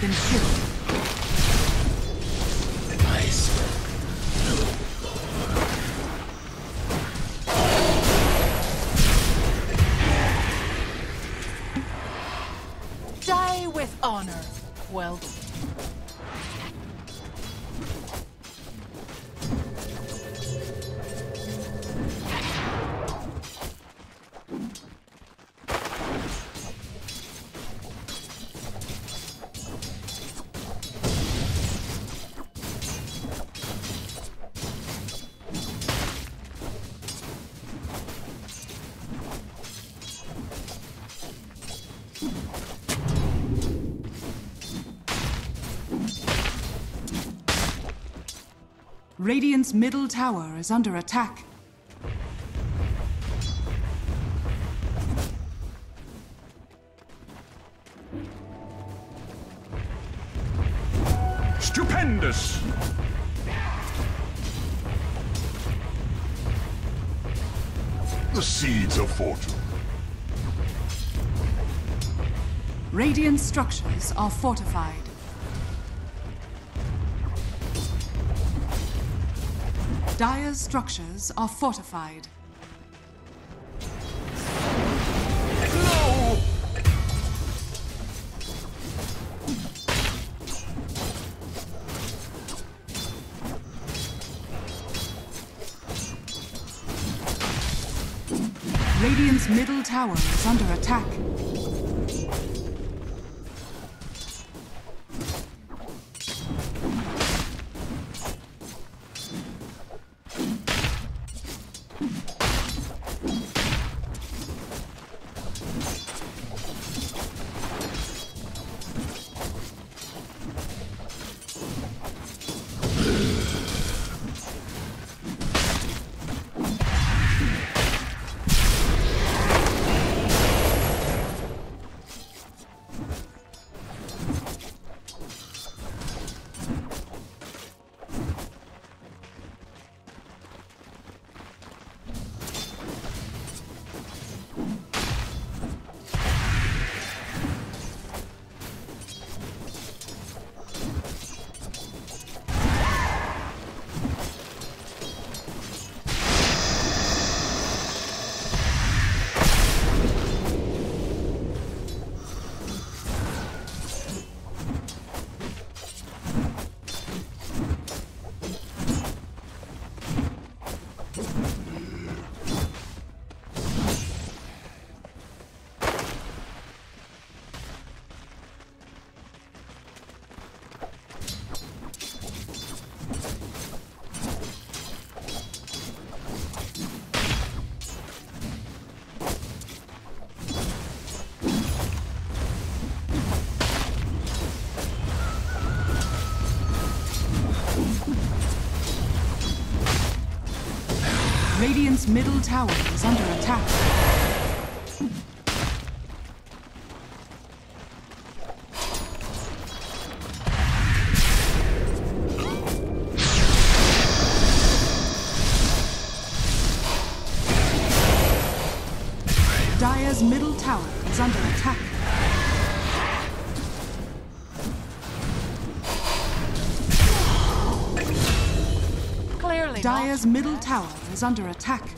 Has been killed. Die with honor. Well, Radiant's middle tower is under attack. Stupendous. The seeds of fortune. Radiant structures are fortified. Dire's structures are fortified. No! Radiant's middle tower is under attack. Dire's middle tower is under attack. Dire's middle tower is under attack. Clearly Dire's middle tower is under attack.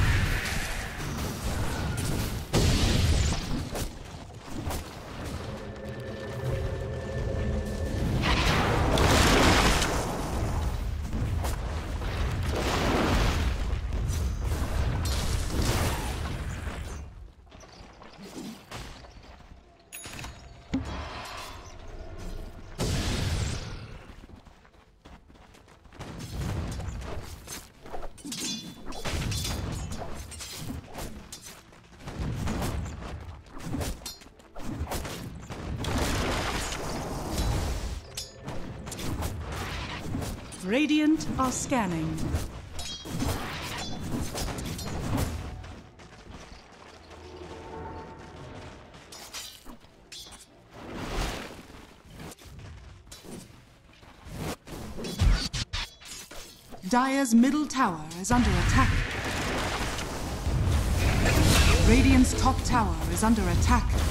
Radiant are scanning. Dire's middle tower is under attack. Radiant's top tower is under attack.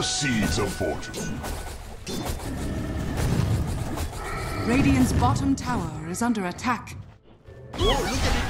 The seeds of fortune. Radiant's bottom tower is under attack. Oh,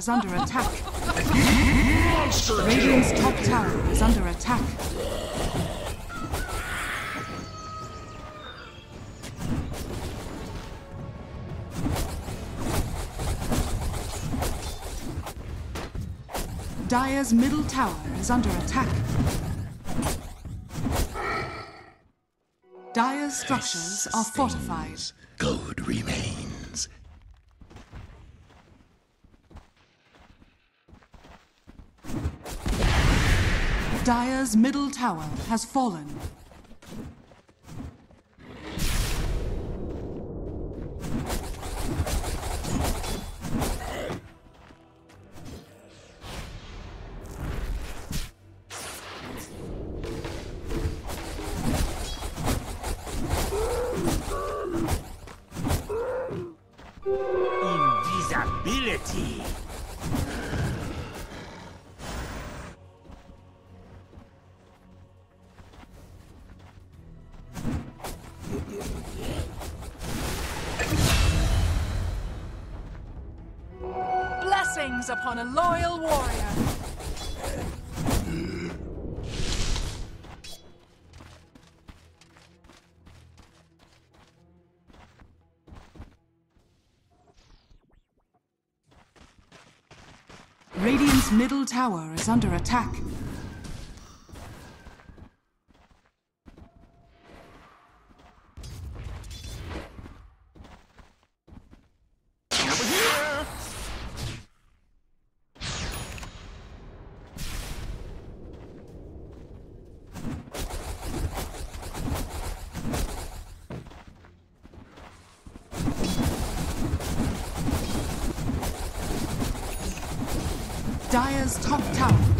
is under attack. Monster Radiant's top tower is under attack. Dire's middle tower is under attack. Dire's structures are fortified. Dire's middle tower has fallen. Invisibility! A loyal warrior. Radiant's middle tower is under attack. Dire's top tower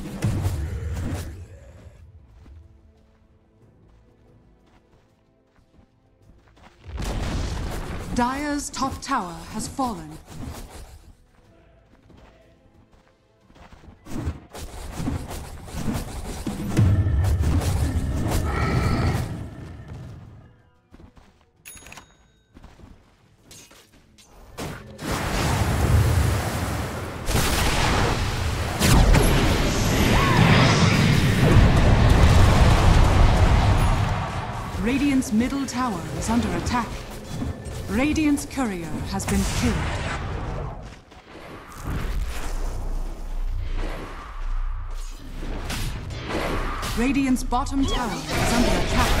Dire's top tower has fallen. Radiant's middle tower is under attack. Radiant's courier has been killed. Radiant's bottom tower is under attack.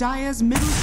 Dire's middle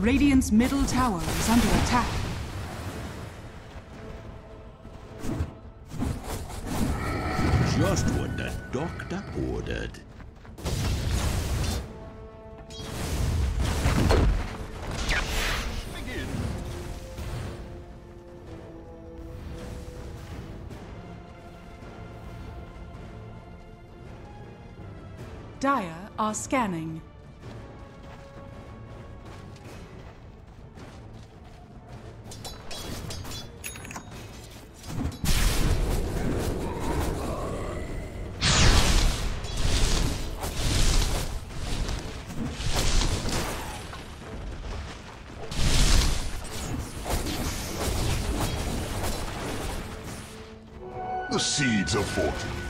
Radiant's middle tower is under attack. Just what the doctor ordered. Dire are scanning. Of fortune.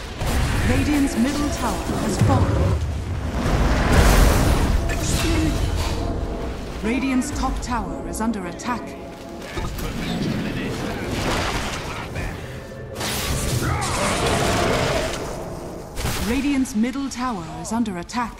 Radiant's middle tower has fallen. Radiant's top tower is under attack. Radiant's middle tower is under attack.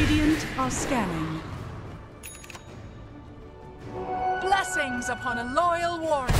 Radiant are scanning. Blessings upon a loyal warrior.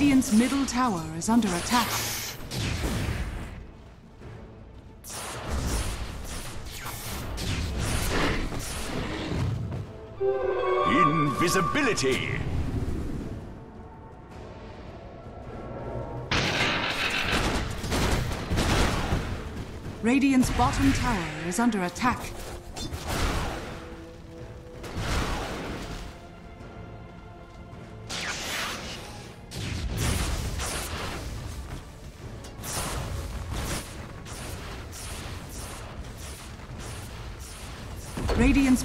Radiant's middle tower is under attack. Invisibility! Radiant's bottom tower is under attack.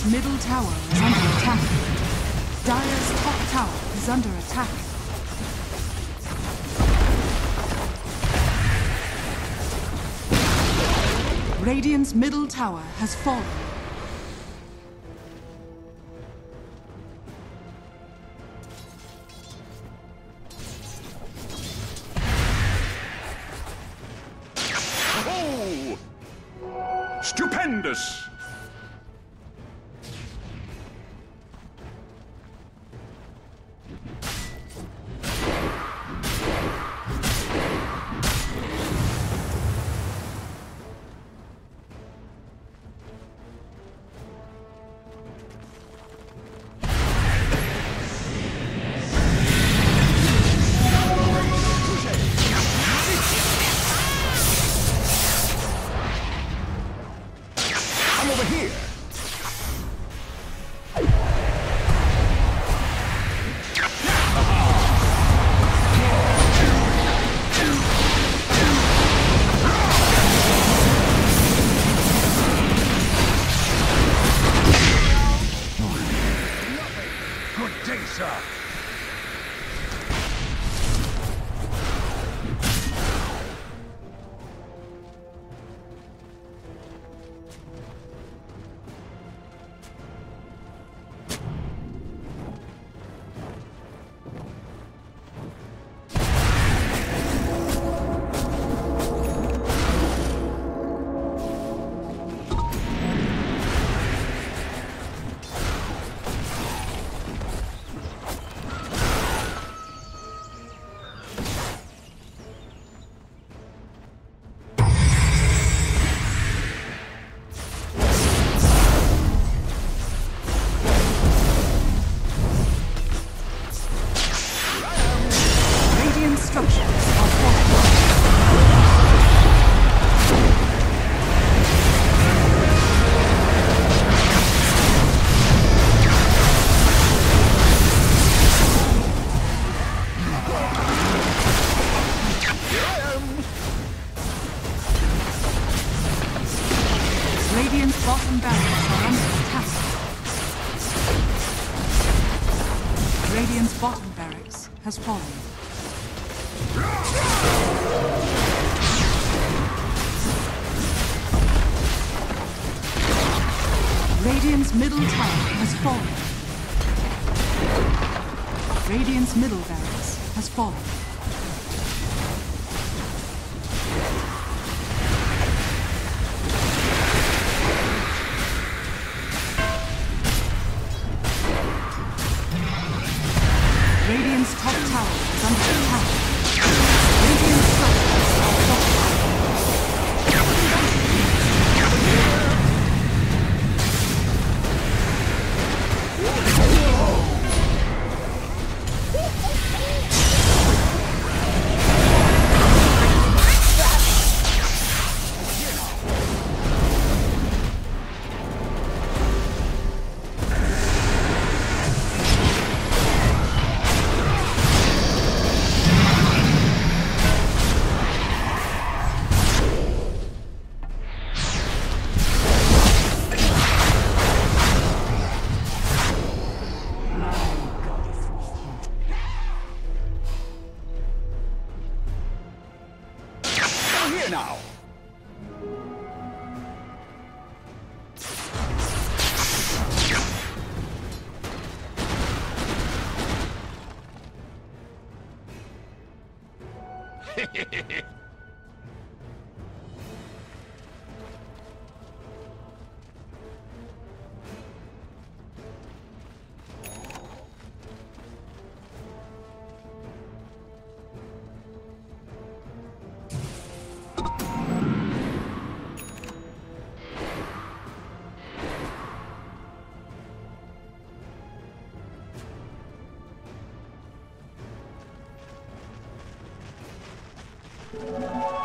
Radiant's middle tower is under attack. Dire's top tower is under attack. Radiant's middle tower has fallen.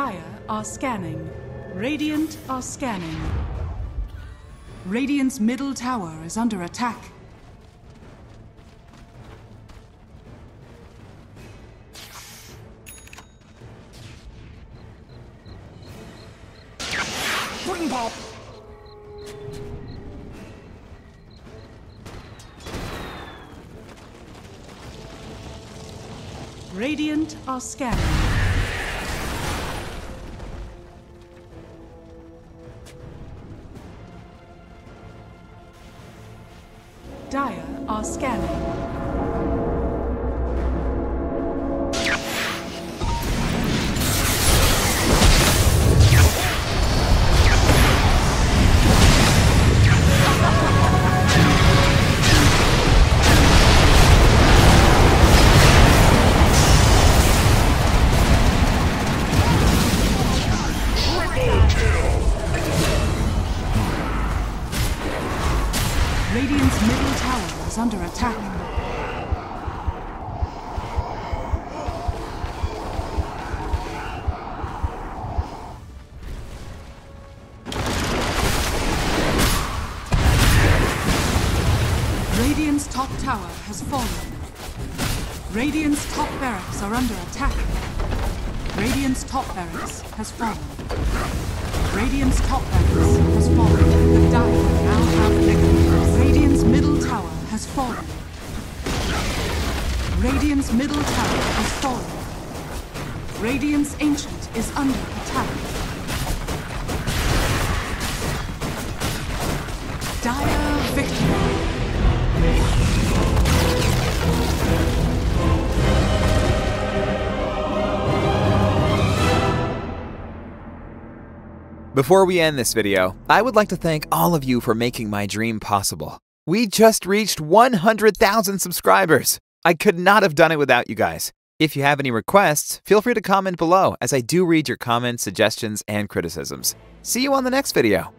Dire are scanning. Radiant are scanning. Radiant's middle tower is under attack. Radiant are scanning. Radiant's middle tower is under attack. Radiant's top tower has fallen. Radiant's top barracks are under attack. Radiant's top barracks has fallen. Radiant's top barracks has fallen. Has fallen. Radiant's middle tower has fallen. Radiant's ancient is under attack. Dire victory. Before we end this video, I would like to thank all of you for making my dream possible. We just reached 100,000 subscribers. I could not have done it without you guys. If you have any requests, feel free to comment below as I do read your comments, suggestions, and criticisms. See you on the next video.